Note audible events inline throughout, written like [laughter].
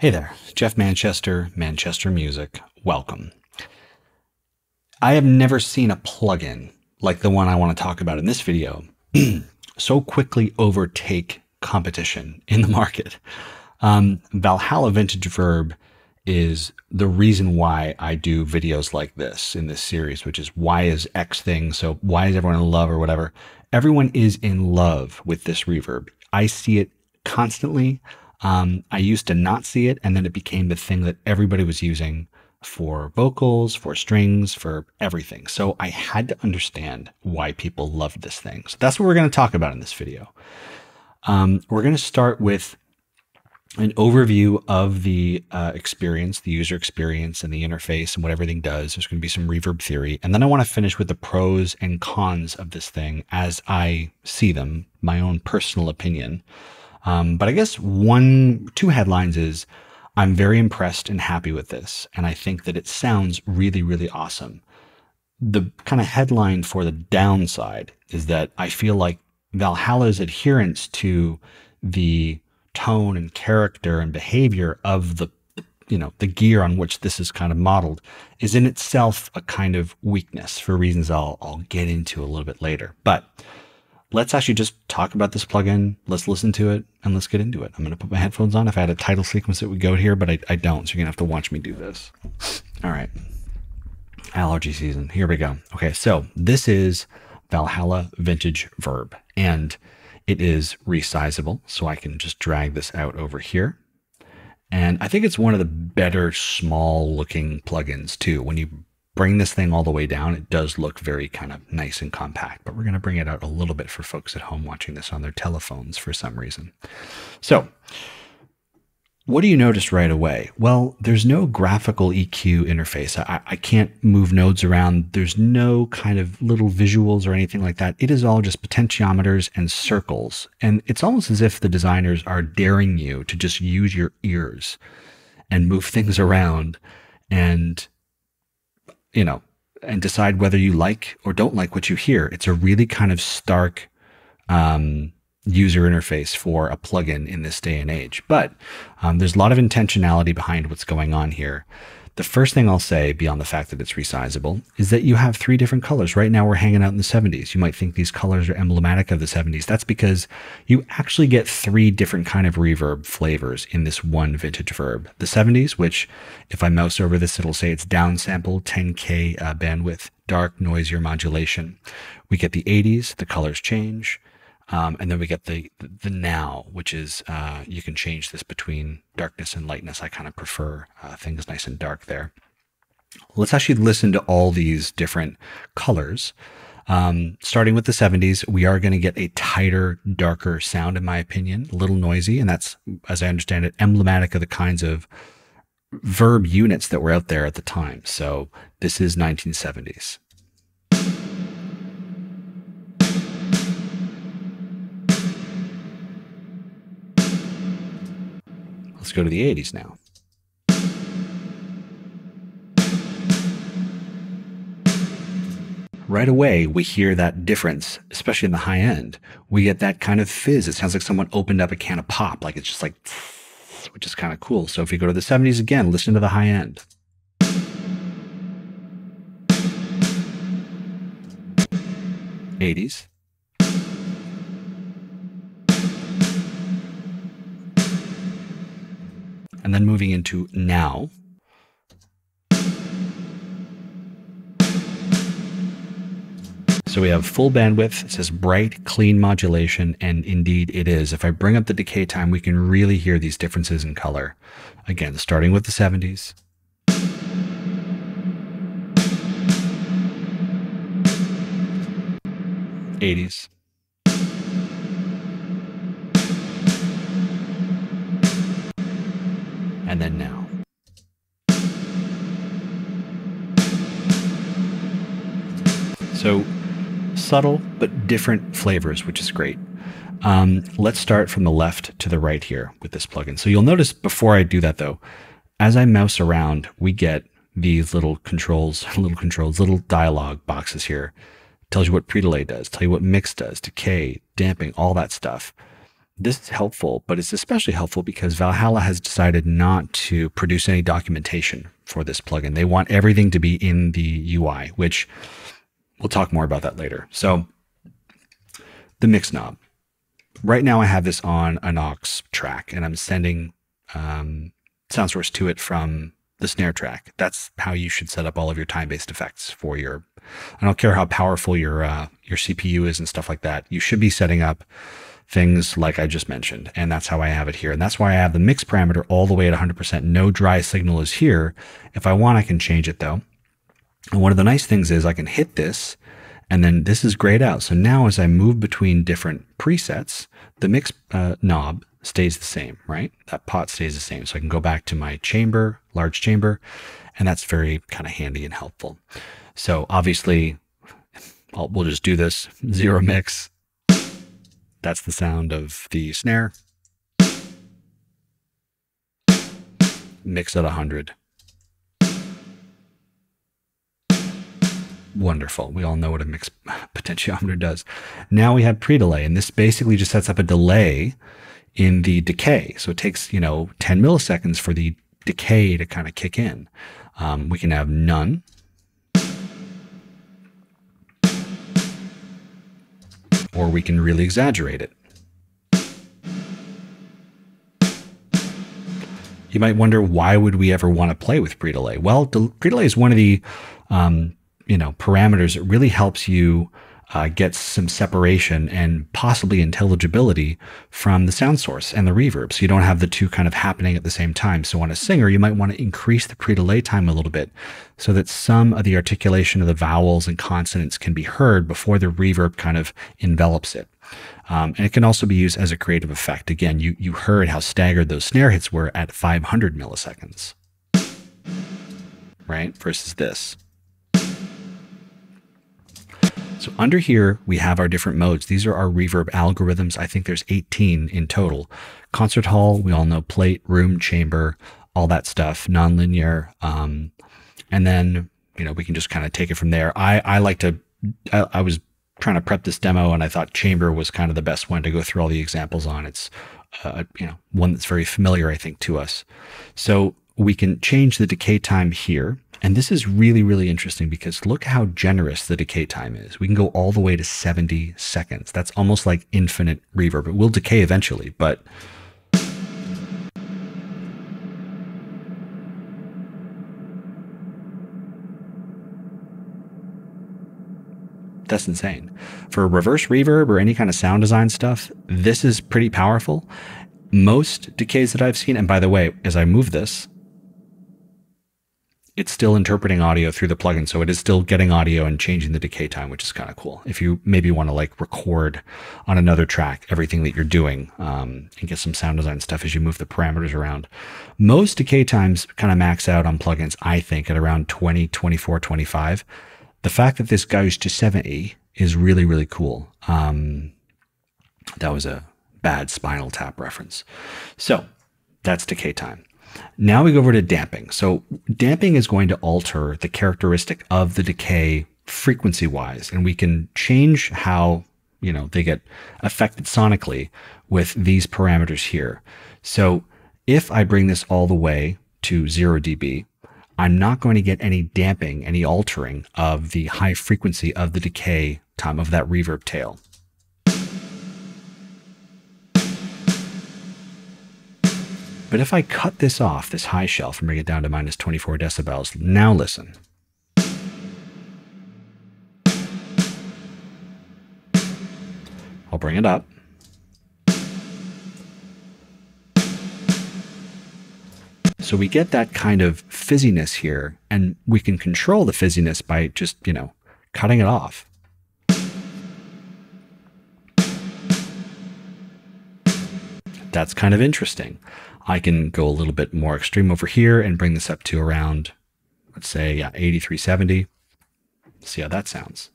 Hey there, Geoff Manchester, Manchester Music. Welcome. I have never seen a plugin like the one I want to talk about in this video [clears throat] so quickly overtake competition in the market. Um, Valhalla Vintage Verb is the reason why I do videos like this in this series, which is why is X thing? So why is everyone in love or whatever? Everyone is in love with this reverb. I see it constantly. Um, I used to not see it, and then it became the thing that everybody was using for vocals, for strings, for everything. So I had to understand why people loved this thing. So that's what we're going to talk about in this video. Um, we're going to start with an overview of the uh, experience, the user experience, and the interface, and what everything does. There's going to be some reverb theory. And then I want to finish with the pros and cons of this thing as I see them, my own personal opinion. Um, but I guess one, two headlines is I'm very impressed and happy with this. And I think that it sounds really, really awesome. The kind of headline for the downside is that I feel like Valhalla's adherence to the tone and character and behavior of the you know the gear on which this is kind of modeled is in itself a kind of weakness for reasons I'll I'll get into a little bit later. But let's actually just talk about this plugin. Let's listen to it and let's get into it. I'm going to put my headphones on. If I had a title sequence, it would go here, but I, I don't. So you're going to have to watch me do this. All right. Allergy season. Here we go. Okay. So this is Valhalla Vintage Verb and it is resizable. So I can just drag this out over here. And I think it's one of the better small looking plugins too. When you bring this thing all the way down, it does look very kind of nice and compact, but we're going to bring it out a little bit for folks at home watching this on their telephones for some reason. So, what do you notice right away? Well, there's no graphical EQ interface. I, I, can't move nodes around. There's no kind of little visuals or anything like that. It is all just potentiometers and circles. And it's almost as if the designers are daring you to just use your ears and move things around and you know, and decide whether you like or don't like what you hear. It's a really kind of stark um, user interface for a plugin in this day and age. But um, there's a lot of intentionality behind what's going on here. The first thing I'll say, beyond the fact that it's resizable, is that you have three different colors. Right now, we're hanging out in the 70s. You might think these colors are emblematic of the 70s. That's because you actually get three different kind of reverb flavors in this one vintage verb. The 70s, which if I mouse over this, it'll say it's downsample, 10K uh, bandwidth, dark, noisier modulation. We get the 80s, the colors change. Um, and then we get the, the now, which is uh, you can change this between darkness and lightness. I kind of prefer uh, things nice and dark there. Let's actually listen to all these different colors. Um, starting with the 70s, we are going to get a tighter, darker sound, in my opinion, a little noisy. And that's, as I understand it, emblematic of the kinds of verb units that were out there at the time. So this is 1970s. Let's go to the 80s now. Right away, we hear that difference, especially in the high end. We get that kind of fizz. It sounds like someone opened up a can of pop, like it's just like, [sniffs] which is kind of cool. So if you go to the 70s again, listen to the high end. Eighties. And then moving into now. So we have full bandwidth, it says bright, clean modulation, and indeed it is. If I bring up the decay time, we can really hear these differences in color. Again, starting with the 70s. Eighties. And then now. So subtle but different flavors, which is great. Um, let's start from the left to the right here with this plugin. So you'll notice before I do that though, as I mouse around, we get these little controls, [laughs] little controls, little dialog boxes here. Tells you what pre-delay does, tell you what mix does, decay, damping, all that stuff. This is helpful, but it's especially helpful because Valhalla has decided not to produce any documentation for this plugin. They want everything to be in the UI, which we'll talk more about that later. So the mix knob. Right now I have this on an aux track and I'm sending um, sound source to it from the snare track. That's how you should set up all of your time-based effects for your. I don't care how powerful your uh, your CPU is and stuff like that. You should be setting up things like I just mentioned, and that's how I have it here. And that's why I have the mix parameter all the way at 100%. No dry signal is here. If I want, I can change it though. And one of the nice things is I can hit this, and then this is grayed out. So now as I move between different presets, the mix uh, knob stays the same, right? That pot stays the same. So I can go back to my chamber, large chamber, and that's very kind of handy and helpful. So obviously, [laughs] I'll, we'll just do this [laughs] zero mix. That's the sound of the snare. Mix at 100. Wonderful. We all know what a mix [laughs] potentiometer does. Now we have pre-delay, and this basically just sets up a delay in the decay. So it takes, you know, 10 milliseconds for the decay to kind of kick in. Um, we can have none. Or we can really exaggerate it. You might wonder why would we ever want to play with pre-delay? Well, pre-delay is one of the um, you know parameters that really helps you uh, gets some separation and possibly intelligibility from the sound source and the reverb. So you don't have the two kind of happening at the same time. So on a singer, you might want to increase the pre delay time a little bit so that some of the articulation of the vowels and consonants can be heard before the reverb kind of envelops it. Um, and it can also be used as a creative effect. Again, you, you heard how staggered those snare hits were at 500 milliseconds, right? Versus this. So under here, we have our different modes. These are our reverb algorithms. I think there's 18 in total. Concert hall, we all know plate, room, chamber, all that stuff, nonlinear. Um, and then, you know, we can just kind of take it from there. I, I like to, I, I was trying to prep this demo and I thought chamber was kind of the best one to go through all the examples on. It's, uh, you know, one that's very familiar, I think, to us. So we can change the decay time here. And this is really, really interesting because look how generous the decay time is. We can go all the way to 70 seconds. That's almost like infinite reverb. It will decay eventually, but that's insane. For reverse reverb or any kind of sound design stuff, this is pretty powerful. Most decays that I've seen, and by the way, as I move this, it's still interpreting audio through the plugin. So it is still getting audio and changing the decay time, which is kind of cool. If you maybe want to like record on another track everything that you're doing um, and get some sound design stuff as you move the parameters around. Most decay times kind of max out on plugins, I think, at around 20, 24, 25. The fact that this goes to 70 is really, really cool. Um, that was a bad spinal tap reference. So that's decay time. Now we go over to damping. So damping is going to alter the characteristic of the decay frequency wise, and we can change how, you know, they get affected sonically with these parameters here. So if I bring this all the way to zero dB, I'm not going to get any damping, any altering of the high frequency of the decay time of that reverb tail. But if I cut this off, this high shelf, and bring it down to minus 24 decibels, now listen. I'll bring it up. So we get that kind of fizziness here, and we can control the fizziness by just, you know, cutting it off. That's kind of interesting. I can go a little bit more extreme over here and bring this up to around, let's say, yeah, 8370. See how that sounds.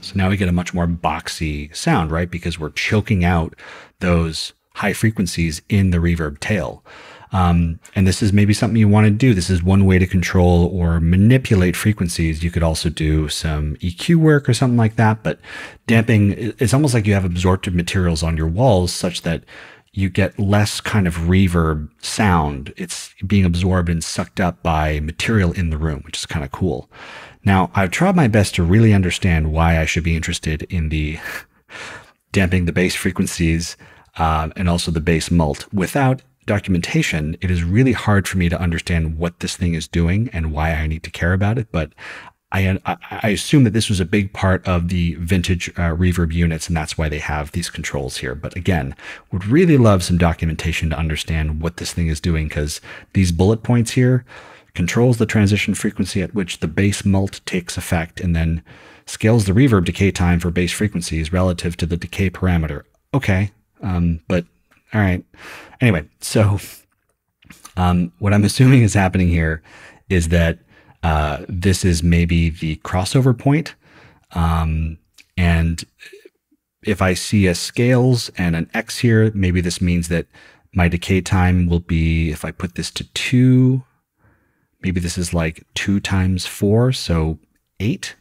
So now we get a much more boxy sound, right? Because we're choking out those high frequencies in the reverb tail. Um, and this is maybe something you want to do. This is one way to control or manipulate frequencies. You could also do some EQ work or something like that. But damping, it's almost like you have absorptive materials on your walls such that you get less kind of reverb sound. It's being absorbed and sucked up by material in the room, which is kind of cool. Now, I've tried my best to really understand why I should be interested in the [laughs] damping the bass frequencies uh, and also the bass mult. Without documentation, it is really hard for me to understand what this thing is doing and why I need to care about it. But I, I assume that this was a big part of the vintage uh, reverb units, and that's why they have these controls here. But again, would really love some documentation to understand what this thing is doing because these bullet points here controls the transition frequency at which the bass mult takes effect and then scales the reverb decay time for bass frequencies relative to the decay parameter. Okay, um, but all right. Anyway, so um, what I'm assuming is happening here is that uh, this is maybe the crossover point. Um, and if I see a scales and an X here, maybe this means that my decay time will be, if I put this to two, maybe this is like two times four, so eight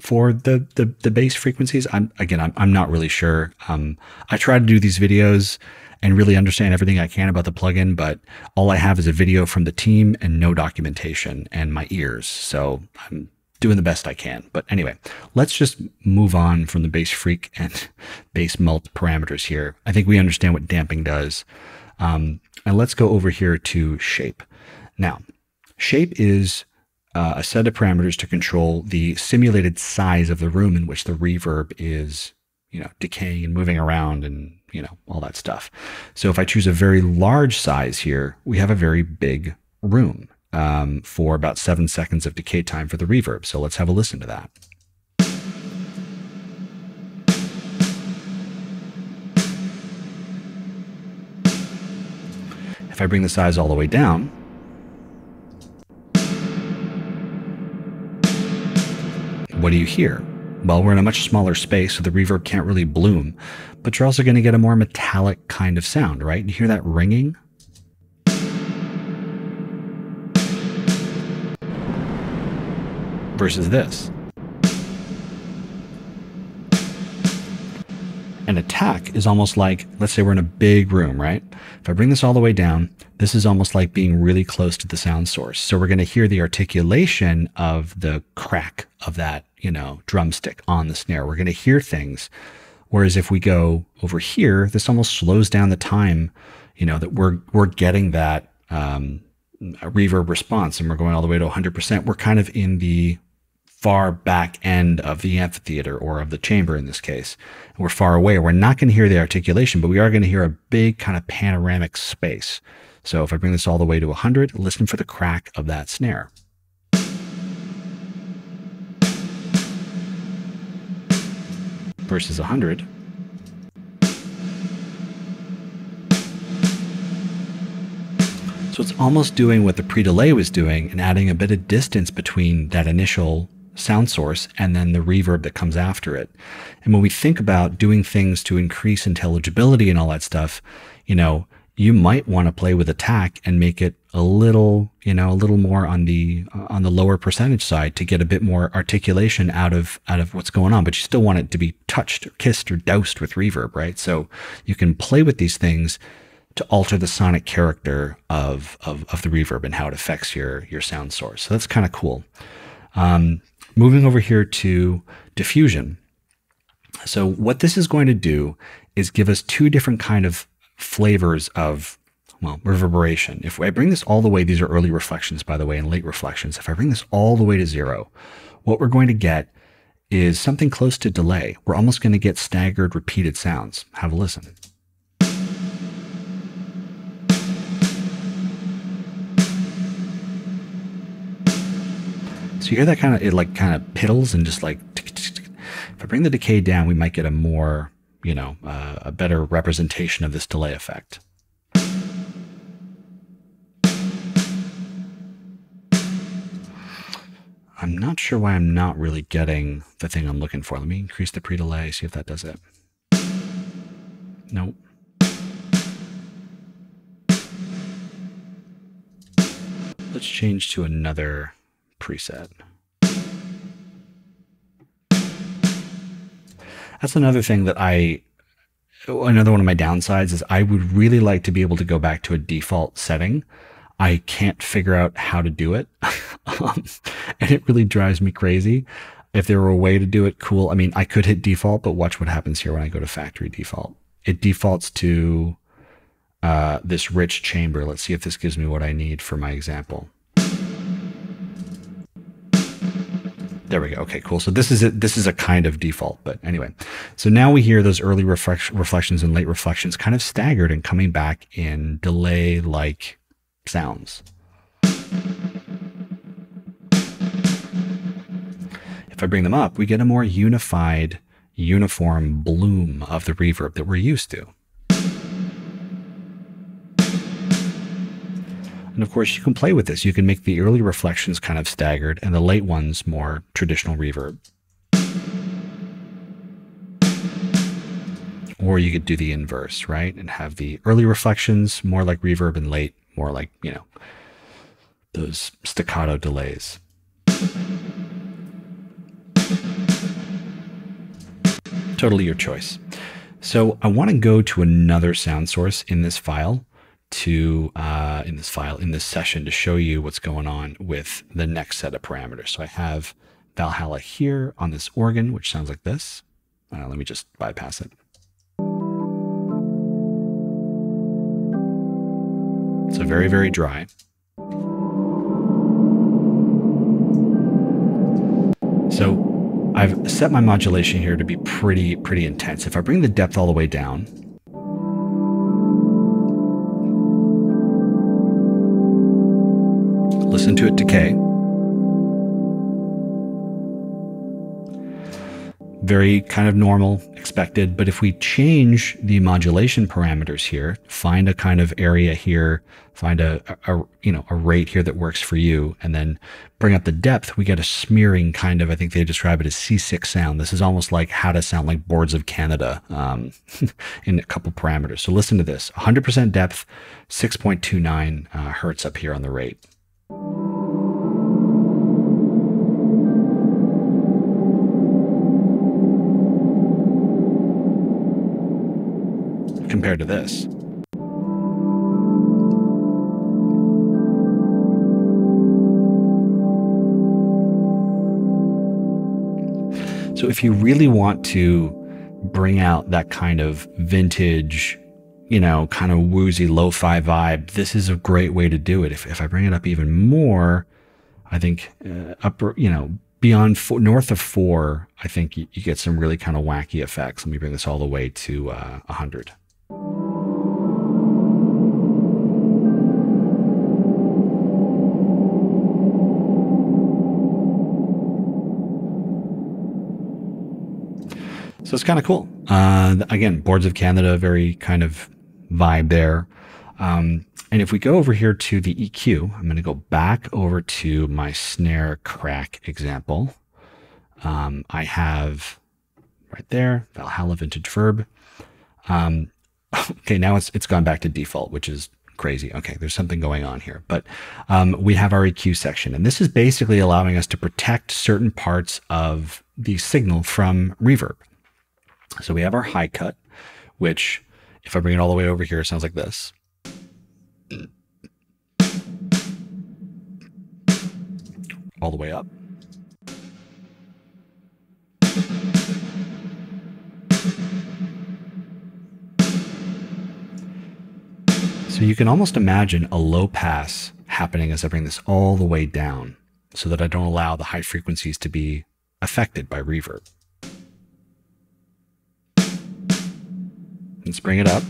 for the, the, the bass frequencies. I'm again, I'm, I'm not really sure. Um, I try to do these videos and really understand everything I can about the plugin, but all I have is a video from the team and no documentation and my ears. So I'm doing the best I can. But anyway, let's just move on from the bass freak and [laughs] bass mult parameters here. I think we understand what damping does. Um, and let's go over here to shape. Now, shape is uh, a set of parameters to control the simulated size of the room in which the reverb is, you know, decaying and moving around and you know, all that stuff. So if I choose a very large size here, we have a very big room um, for about seven seconds of decay time for the reverb. So let's have a listen to that. If I bring the size all the way down, what do you hear? Well, we're in a much smaller space, so the reverb can't really bloom, but you're also going to get a more metallic kind of sound, right? You hear that ringing? Versus this. An attack is almost like, let's say we're in a big room, right? If I bring this all the way down, this is almost like being really close to the sound source. So we're going to hear the articulation of the crack of that, you know, drumstick on the snare. We're going to hear things. Whereas if we go over here, this almost slows down the time, you know, that we're we're getting that um, reverb response, and we're going all the way to 100%. We're kind of in the far back end of the amphitheater or of the chamber in this case. we're far away. We're not going to hear the articulation, but we are going to hear a big kind of panoramic space. So if I bring this all the way to 100, listen for the crack of that snare. Versus 100. So it's almost doing what the pre-delay was doing and adding a bit of distance between that initial sound source and then the reverb that comes after it. And when we think about doing things to increase intelligibility and all that stuff, you know, you might want to play with attack and make it a little, you know, a little more on the on the lower percentage side to get a bit more articulation out of out of what's going on, but you still want it to be touched or kissed or doused with reverb, right? So you can play with these things to alter the sonic character of, of, of the reverb and how it affects your your sound source. So that's kind of cool. Um, Moving over here to diffusion. So what this is going to do is give us two different kind of flavors of well, reverberation. If I bring this all the way, these are early reflections, by the way, and late reflections. If I bring this all the way to zero, what we're going to get is something close to delay. We're almost going to get staggered, repeated sounds. Have a listen. So you hear that kind of, it like kind of piddles and just like, if I bring the decay down, we might get a more, you know, uh, a better representation of this delay effect. I'm not sure why I'm not really getting the thing I'm looking for. Let me increase the pre-delay, see if that does it. Nope. Let's change to another preset. That's another thing that I, another one of my downsides is I would really like to be able to go back to a default setting. I can't figure out how to do it. [laughs] um, and it really drives me crazy. If there were a way to do it, cool. I mean, I could hit default, but watch what happens here when I go to factory default. It defaults to uh, this rich chamber. Let's see if this gives me what I need for my example. There we go. Okay, cool. So this is a, this is a kind of default, but anyway. So now we hear those early reflections and late reflections kind of staggered and coming back in delay-like sounds. If I bring them up, we get a more unified, uniform bloom of the reverb that we're used to. And of course, you can play with this. You can make the early reflections kind of staggered and the late ones more traditional reverb. Or you could do the inverse, right? And have the early reflections more like reverb and late more like, you know, those staccato delays. Totally your choice. So I want to go to another sound source in this file to uh, in this file in this session to show you what's going on with the next set of parameters. So I have Valhalla here on this organ, which sounds like this. Uh, let me just bypass it. So very, very dry. So I've set my modulation here to be pretty, pretty intense. If I bring the depth all the way down, listen to it decay. Very kind of normal, expected. But if we change the modulation parameters here, find a kind of area here, find a, a, you know a rate here that works for you, and then bring up the depth, we get a smearing kind of. I think they describe it as C6 sound. This is almost like how to sound like Boards of Canada um, [laughs] in a couple parameters. So listen to this: 100% depth, 6.29 uh, hertz up here on the rate. Compared to this. So if you really want to bring out that kind of vintage, you know, kind of woozy lo-fi vibe, this is a great way to do it. If, if I bring it up even more, I think uh, upper, you know, beyond four, north of four, I think you, you, get some really kind of wacky effects. Let me bring this all the way to uh, 100. So it's kind of cool. Uh, again, Boards of Canada, very kind of vibe there. Um, and if we go over here to the EQ, I'm going to go back over to my snare crack example. Um, I have right there, Valhalla Vintage Verb. Um, [laughs] okay, now it's it's gone back to default, which is crazy. Okay, there's something going on here. But um, we have our EQ section, and this is basically allowing us to protect certain parts of the signal from reverb. So we have our high cut, which if I bring it all the way over here, sounds like this. All the way up. So you can almost imagine a low pass happening as I bring this all the way down so that I don't allow the high frequencies to be affected by reverb. Let's bring it up.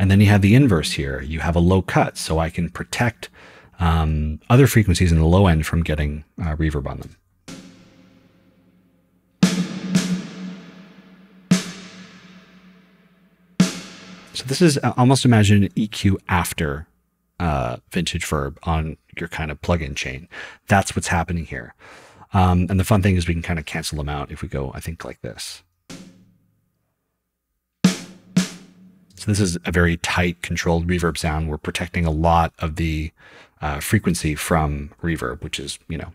And then you have the inverse here. You have a low cut, so I can protect um, other frequencies in the low end from getting uh, reverb on them. So this is uh, almost imagine an EQ after uh, vintage verb on your kind of plugin chain. That's what's happening here. Um, and the fun thing is we can kind of cancel them out if we go, I think, like this. So this is a very tight, controlled reverb sound. We're protecting a lot of the uh, frequency from reverb, which is, you know,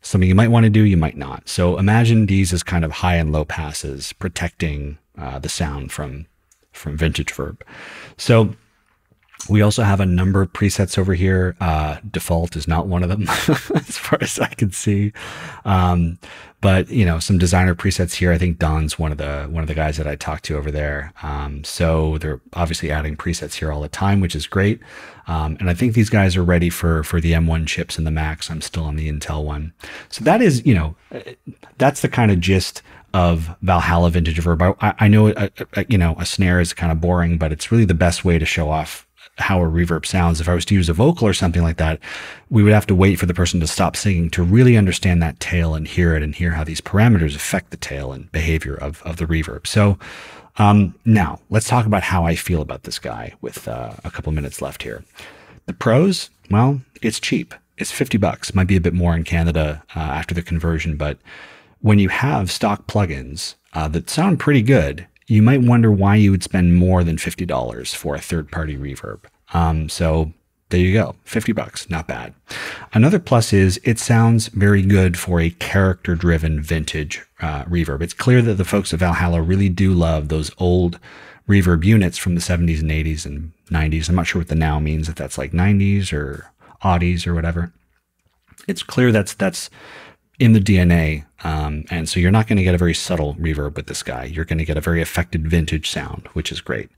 something you might want to do, you might not. So imagine these as kind of high and low passes protecting uh, the sound from from vintage verb. So we also have a number of presets over here. Uh, default is not one of them, [laughs] as far as I can see. Um, but you know, some designer presets here. I think Don's one of the one of the guys that I talked to over there. Um, so they're obviously adding presets here all the time, which is great. Um, and I think these guys are ready for for the M1 chips and the Macs. I'm still on the Intel one. So that is, you know, that's the kind of gist of Valhalla Vintage Verb. I, I know, a, a, you know, a snare is kind of boring, but it's really the best way to show off how a reverb sounds. If I was to use a vocal or something like that, we would have to wait for the person to stop singing to really understand that tail and hear it and hear how these parameters affect the tail and behavior of, of the reverb. So um, now let's talk about how I feel about this guy with uh, a couple minutes left here. The pros, well, it's cheap. It's 50 bucks. Might be a bit more in Canada uh, after the conversion, but when you have stock plugins uh, that sound pretty good you might wonder why you would spend more than $50 for a third party reverb. Um, so there you go 50 bucks not bad. Another plus is it sounds very good for a character driven vintage uh, reverb. It's clear that the folks at valhalla really do love those old reverb units from the 70s and 80s and 90s i'm not sure what the now means if that's like 90s or oddies or whatever. It's clear that's that's in the DNA. Um, and so you're not going to get a very subtle reverb with this guy. You're going to get a very affected vintage sound, which is great.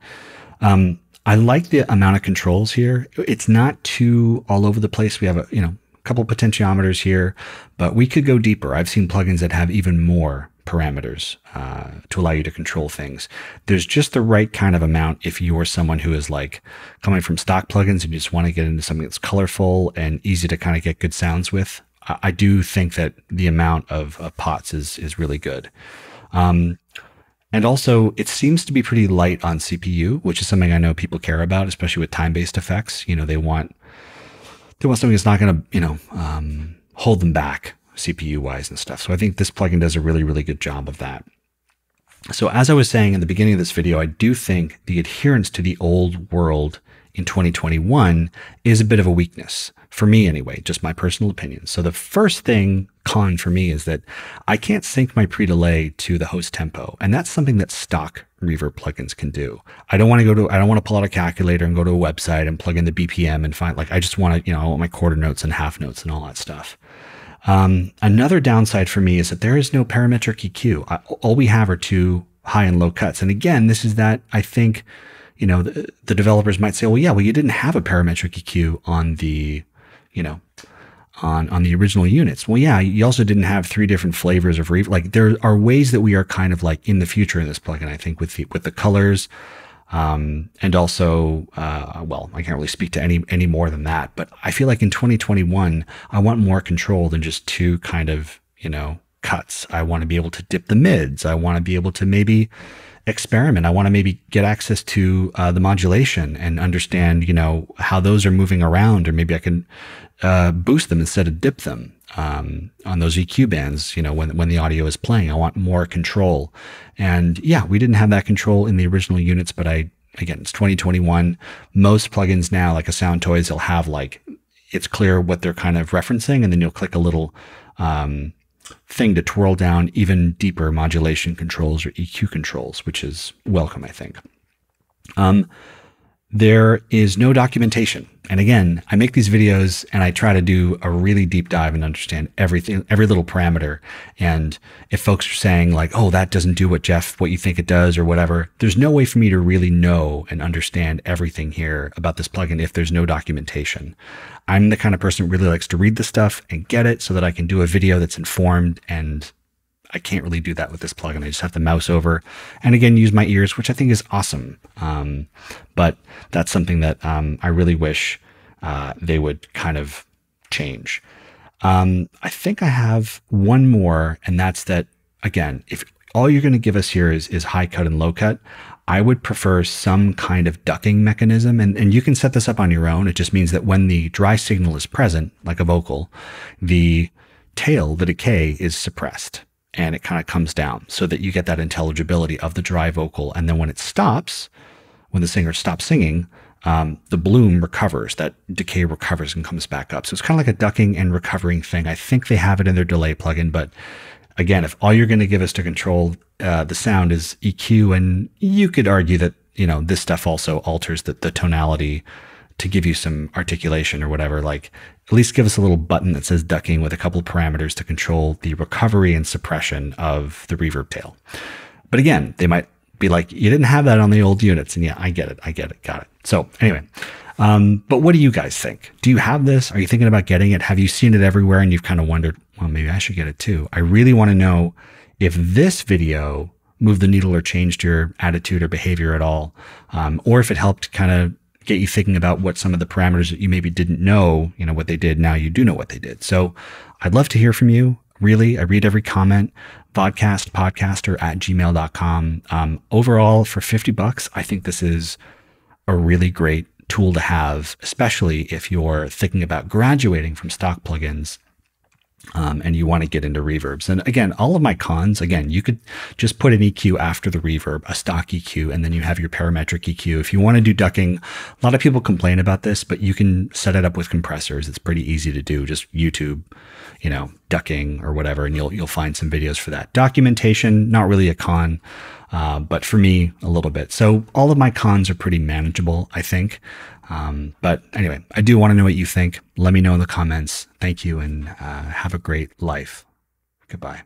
Um, I like the amount of controls here. It's not too all over the place. We have a, you know, a couple potentiometers here, but we could go deeper. I've seen plugins that have even more parameters uh, to allow you to control things. There's just the right kind of amount if you're someone who is like coming from stock plugins and you just want to get into something that's colorful and easy to kind of get good sounds with. I do think that the amount of, of pots is is really good. Um, and also, it seems to be pretty light on CPU, which is something I know people care about, especially with time-based effects. You know, they want they want something that's not going to you know um, hold them back CPU wise and stuff. So I think this plugin does a really really good job of that. So as I was saying in the beginning of this video, I do think the adherence to the old world in 2021 is a bit of a weakness for me anyway, just my personal opinion. So the first thing con for me is that I can't sync my pre-delay to the host tempo. And that's something that stock reverb plugins can do. I don't want to go to, I don't want to pull out a calculator and go to a website and plug in the BPM and find like, I just want to, you know, I want my quarter notes and half notes and all that stuff. Um, another downside for me is that there is no parametric EQ. I, all we have are two high and low cuts. And again, this is that I think you know, the, the, developers might say, well, yeah, well, you didn't have a parametric EQ on the, you know, on, on the original units. Well, yeah, you also didn't have three different flavors of reverb. Like there are ways that we are kind of like in the future in this plugin, I think with the, with the colors, um, and also, uh, well, I can't really speak to any, any more than that, but I feel like in 2021, I want more control than just two kind of, you know, cuts. I want to be able to dip the mids. I want to be able to maybe, experiment. I want to maybe get access to uh, the modulation and understand, you know, how those are moving around, or maybe I can uh, boost them instead of dip them um, on those EQ bands. You know, when when the audio is playing, I want more control. And yeah, we didn't have that control in the original units, but I again, it's 2021. Most plugins now, like a Sound Toys, they'll have like it's clear what they're kind of referencing, and then you'll click a little. Um, thing to twirl down even deeper modulation controls or EQ controls, which is welcome, I think. Um, there is no documentation. And again, I make these videos and I try to do a really deep dive and understand everything, every little parameter. And if folks are saying like, oh, that doesn't do what Geoff, what you think it does or whatever, there's no way for me to really know and understand everything here about this plugin if there's no documentation. I'm the kind of person who really likes to read the stuff and get it so that I can do a video that's informed and I can't really do that with this plugin. I just have to mouse over and again use my ears, which I think is awesome. Um, but that's something that um, I really wish uh, they would kind of change. Um, I think I have one more, and that's that again, if all you're going to give us here is, is high cut and low cut, I would prefer some kind of ducking mechanism. And, and you can set this up on your own. It just means that when the dry signal is present, like a vocal, the tail, the decay is suppressed and it kind of comes down so that you get that intelligibility of the dry vocal. And then when it stops, when the singer stops singing, um, the bloom recovers, that decay recovers and comes back up. So it's kind of like a ducking and recovering thing. I think they have it in their delay plugin, but again, if all you're going to give us to control uh, the sound is EQ, and you could argue that you know this stuff also alters the, the tonality to give you some articulation or whatever. Like at least give us a little button that says ducking with a couple parameters to control the recovery and suppression of the reverb tail. But again, they might be like, you didn't have that on the old units. And yeah, I get it. I get it. Got it. So anyway, um, but what do you guys think? Do you have this? Are you thinking about getting it? Have you seen it everywhere and you've kind of wondered, well, maybe I should get it too? I really want to know if this video moved the needle or changed your attitude or behavior at all, um, or if it helped kind of get you thinking about what some of the parameters that you maybe didn't know, you know, what they did. Now you do know what they did. So I'd love to hear from you. Really, I read every comment. Vodcast podcaster at gmail.com. Um, overall, for 50 bucks, I think this is a really great tool to have, especially if you're thinking about graduating from stock plugins um, and you want to get into reverbs. And again, all of my cons, again, you could just put an EQ after the reverb, a stock EQ, and then you have your parametric EQ. If you want to do ducking, a lot of people complain about this, but you can set it up with compressors. It's pretty easy to do. Just YouTube, you know, ducking or whatever, and you'll you'll find some videos for that. Documentation, not really a con. Uh, but for me, a little bit. So all of my cons are pretty manageable, I think. Um, but anyway, I do want to know what you think. Let me know in the comments. Thank you and uh, have a great life. Goodbye.